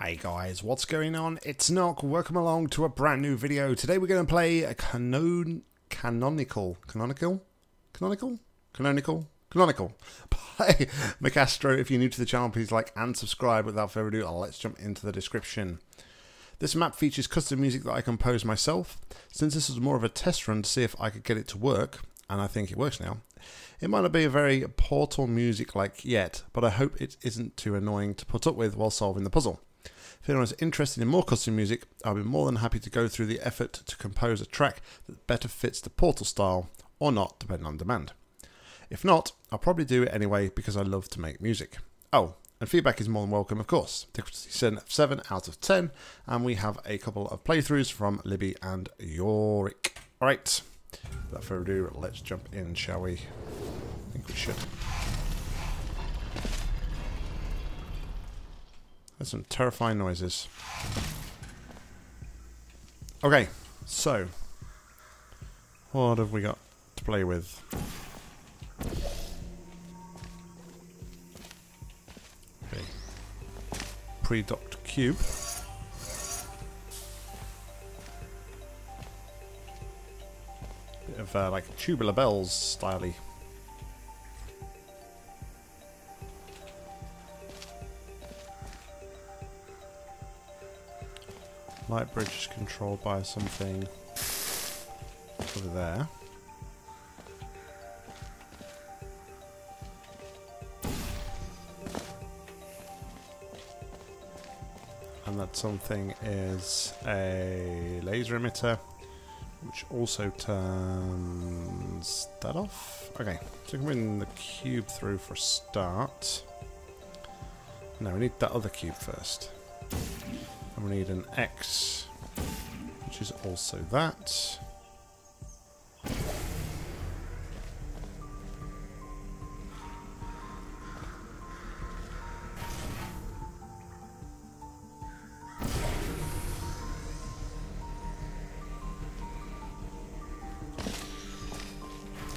Hey guys, what's going on? It's Nock. Welcome along to a brand new video. Today we're going to play a canon canonical, canonical, canonical, canonical, canonical by Mikeastro. If you're new to the channel, please like and subscribe. Without further ado, uh, let's jump into the description. This map features custom music that I composed myself. Since this was more of a test run to see if I could get it to work, and I think it works now, it might not be a very Portal music like yet, but I hope it isn't too annoying to put up with while solving the puzzle. If anyone is interested in more custom music, I'll be more than happy to go through the effort to compose a track that better fits the Portal style, or not, depending on demand. If not, I'll probably do it anyway because I love to make music. Oh, and feedback is more than welcome, of course. Difficulty 7 out of 10, and we have a couple of playthroughs from Libby and Yorick. Alright, without further ado, let's jump in, shall we? I think we should. There's some terrifying noises. Okay, so what have we got to play with? Okay, pre-docked cube. Bit of uh, like tubular bells styley. Light bridge is controlled by something over there. And that something is a laser emitter, which also turns that off. Okay, so we bring the cube through for a start. No, we need that other cube first. We need an X, which is also that.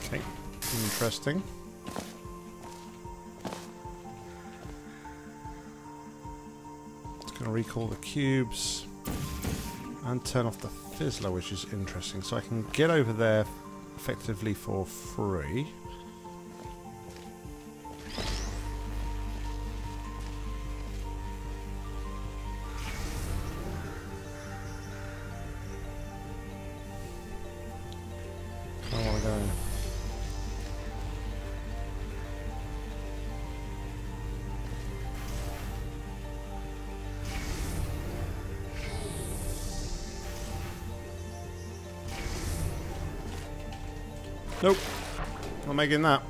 Okay, interesting. Recall the cubes and turn off the fizzler, which is interesting. So I can get over there effectively for free. Nope. Not making that.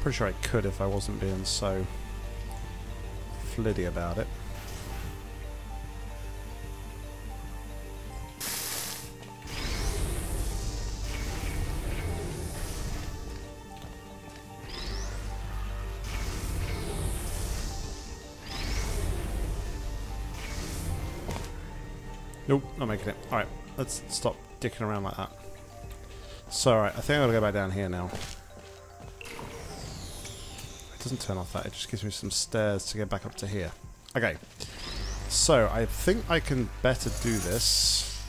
Pretty sure I could if I wasn't being so fliddy about it. Nope, not making it. Alright, let's stop dicking around like that. So, alright, I think I'm going to go back down here now. It doesn't turn off that, it just gives me some stairs to get back up to here. Okay, so I think I can better do this.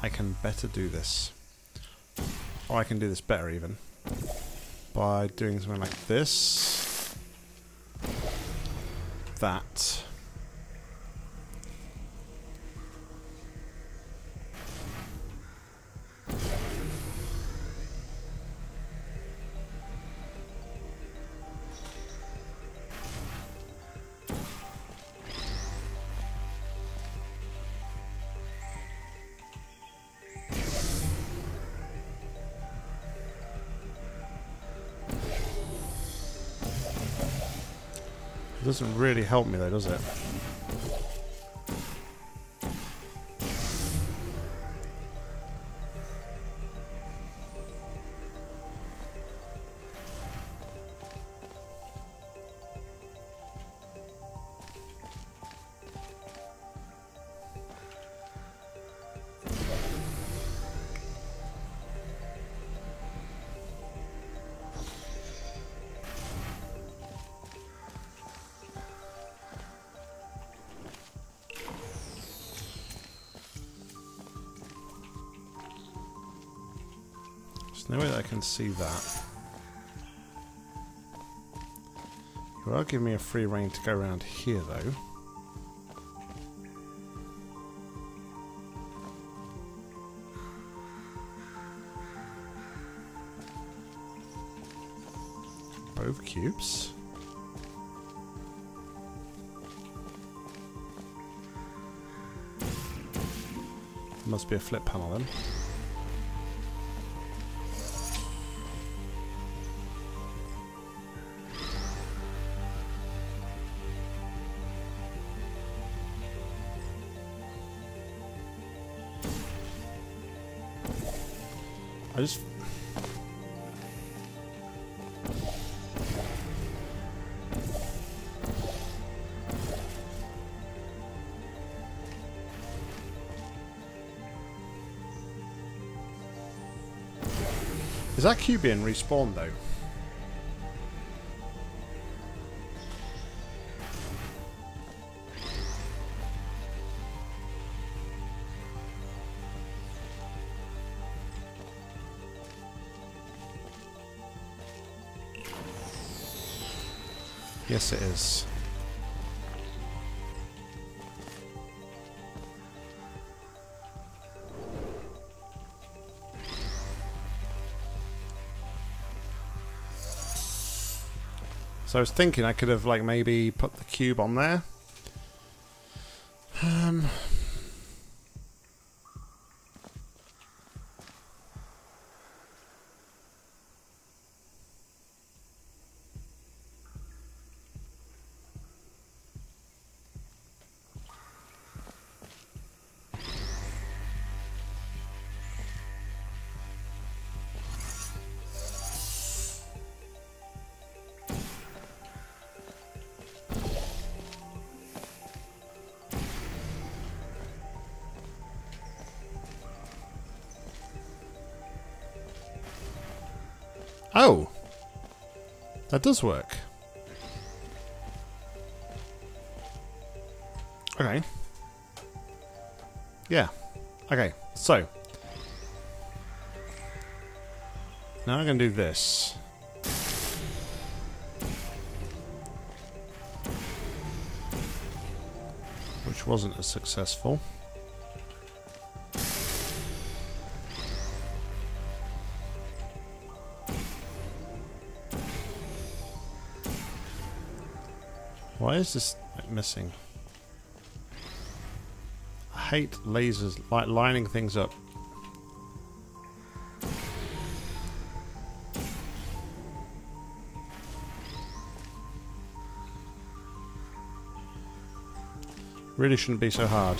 I can better do this. Or I can do this better even. By doing something like this. That. It doesn't really help me though, does it? No way that I can see that. You are giving me a free reign to go around here, though. Both cubes. Must be a flip panel then. I just... Is that cube being respawned though? Yes, it is. So I was thinking I could have like maybe put the cube on there. Oh! That does work. Okay. Yeah. Okay, so. Now I'm going to do this. Which wasn't as successful. Why is this like, missing? I hate lasers, like lining things up. Really shouldn't be so hard.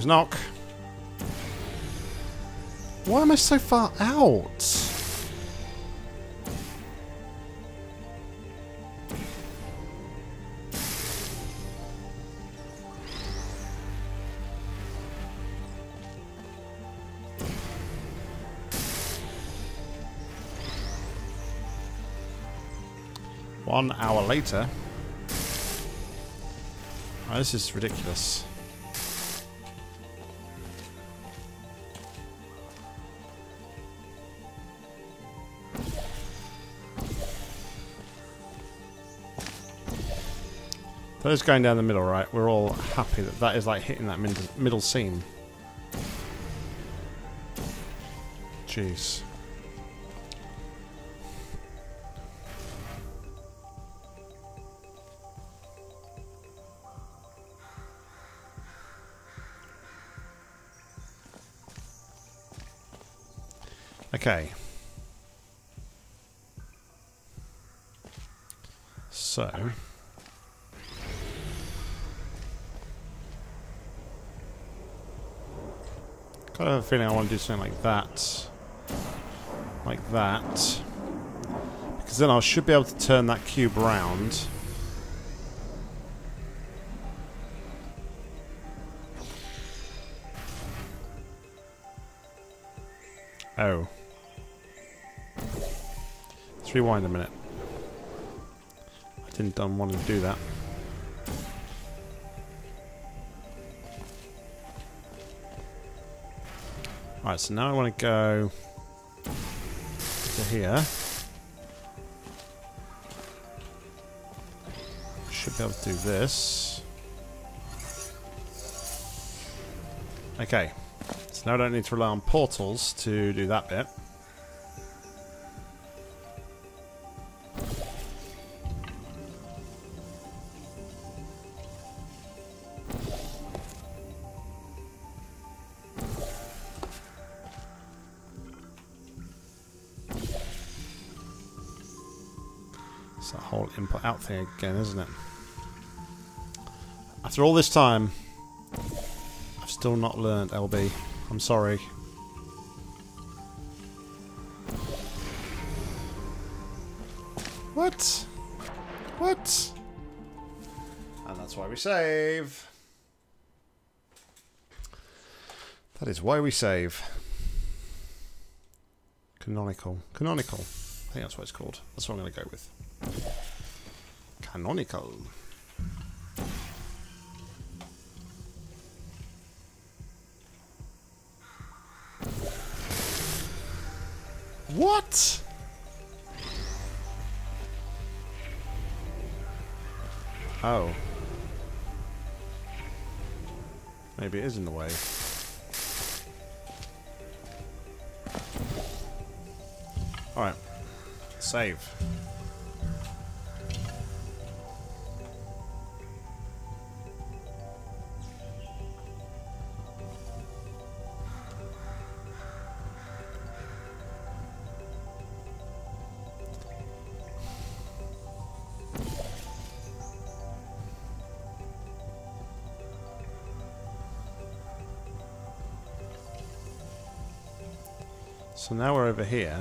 Hey, my name's Nock. Why am I so far out? One hour later. Oh, this is ridiculous. Those going down the middle, right? We're all happy that that is like hitting that middle, middle seam. Jeez. Okay. So... But I have a feeling I want to do something like that. Like that. Because then I should be able to turn that cube around. Oh. Let's rewind a minute. I didn't want to do that. Right, so now I want to go to here. Should be able to do this. Okay, so now I don't need to rely on portals to do that bit. It's that whole input out thing again, isn't it? After all this time, I've still not learned LB. I'm sorry. What? What? And that's why we save. That is why we save. Canonical. Canonical. I think that's what it's called. That's what I'm going to go with. Canonical. What? Oh. Maybe it is in the way. Alright. Save. So now we're over here.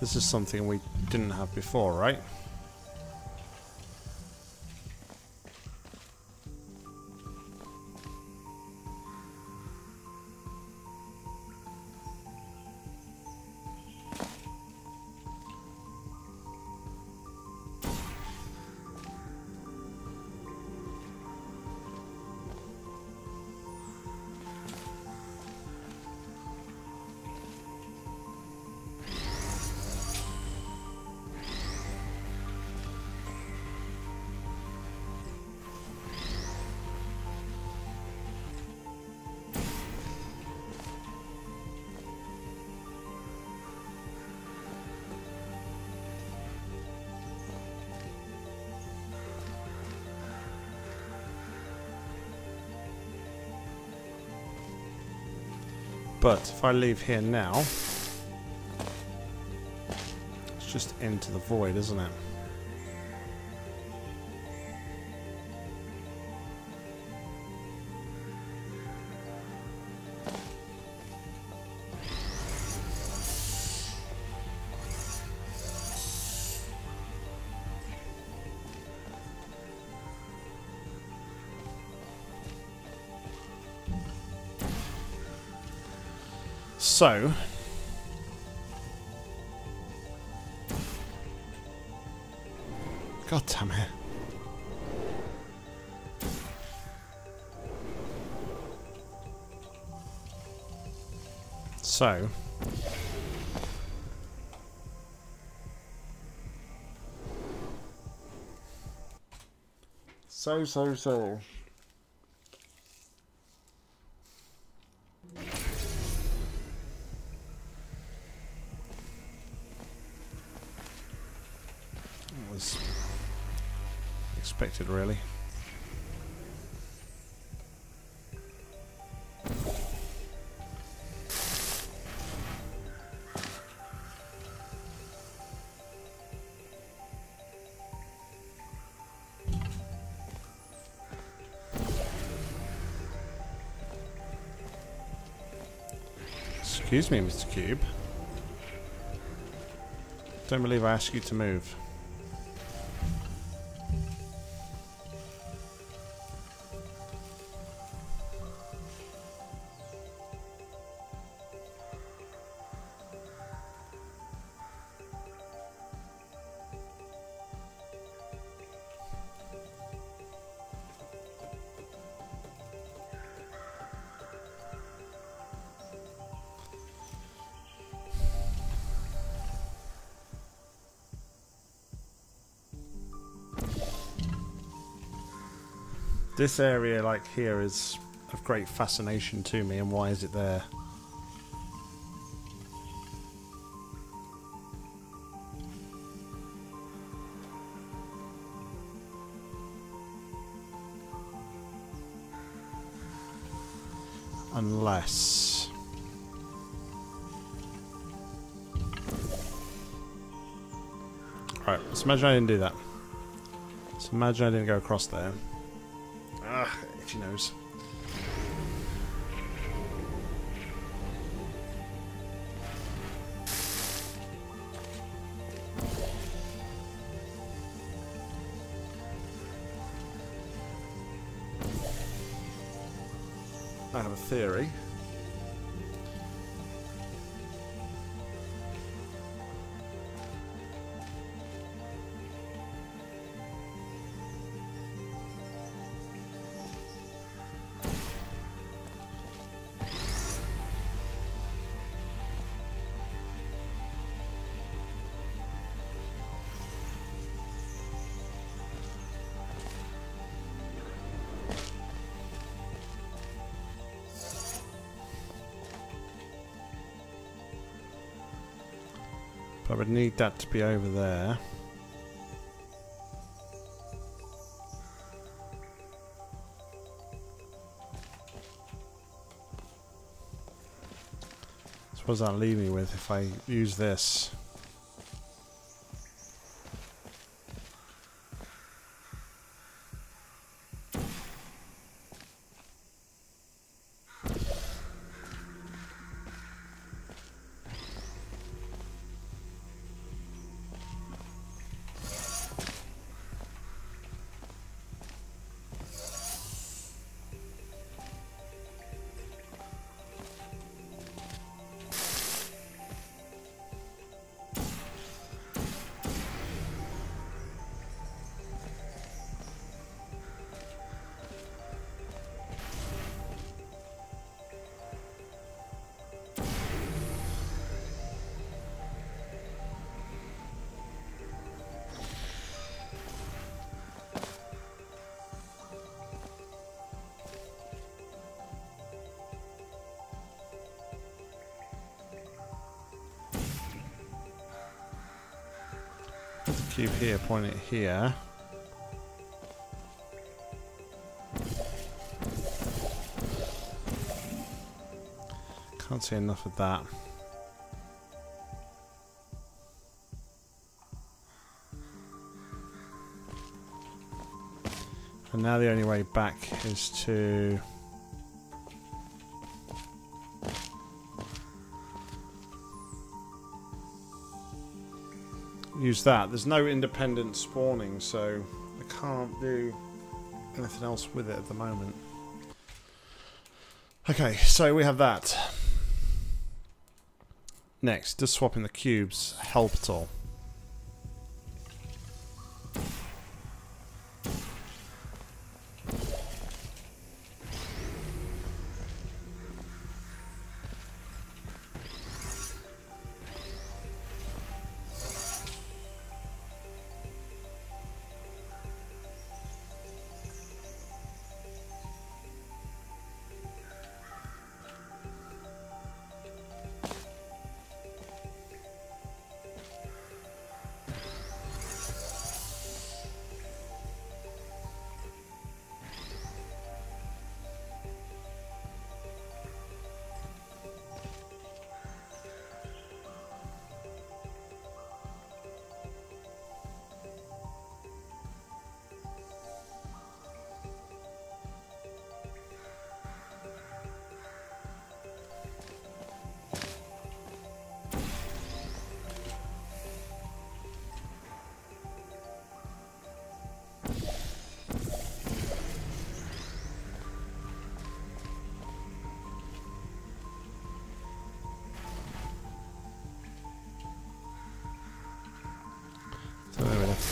This is something we didn't have before, right? But if I leave here now, it's just into the void, isn't it? So, God damn it. So, so, so, so. Expected, really. Excuse me, Mr. Cube. Don't believe I asked you to move. This area, like here, is of great fascination to me, and why is it there? Unless... Right, let's imagine I didn't do that. Let's imagine I didn't go across there. Nose. I have a theory. But I would need that to be over there. So what does that leave me with if I use this? Cube here, point it here. Can't see enough of that. And now the only way back is to... use that. There's no independent spawning, so I can't do anything else with it at the moment. Okay, so we have that. Next, does swapping the cubes help at all?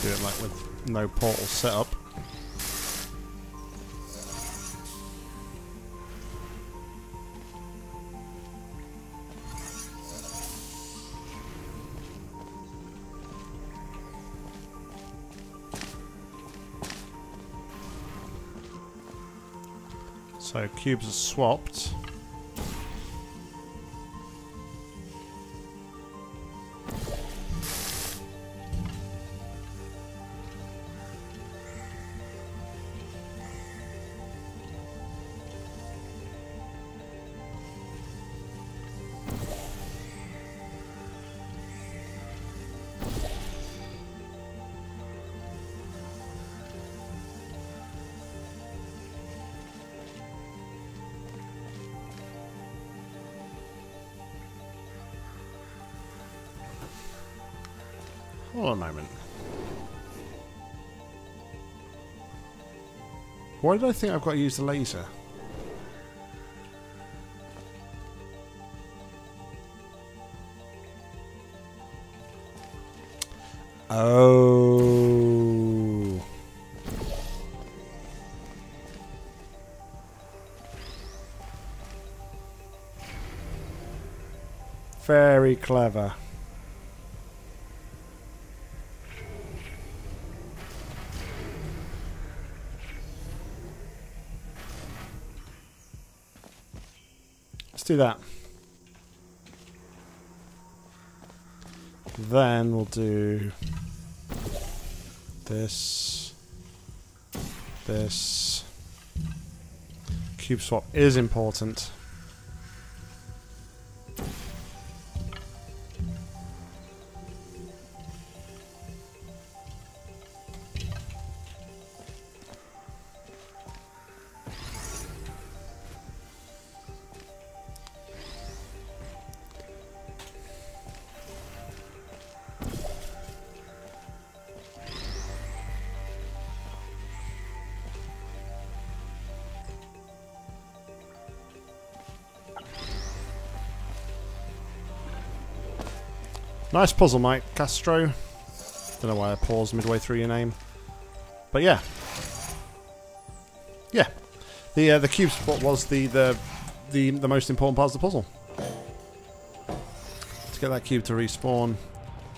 Do it like with no portal set up. So cubes are swapped. Hold on a moment. Why did I think I've got to use the laser? Oh. Very clever. Do that. Then we'll do this, this. Cube swap is important. Nice puzzle, Mike Castro. Don't know why I paused midway through your name. But yeah. Yeah. The uh, the cube spot was the, the the the most important part of the puzzle. To get that cube to respawn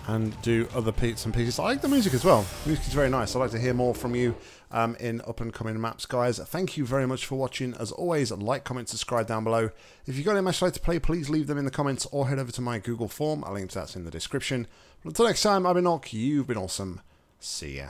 and do other bits and pieces. I like the music as well. The music is very nice. I'd like to hear more from you um, in up and coming maps, guys. Thank you very much for watching. As always, like, comment, subscribe down below. If you've got any match like to play, please leave them in the comments or head over to my Google form. I'll link to that in the description. But until next time, I've been Nock. You've been awesome. See ya.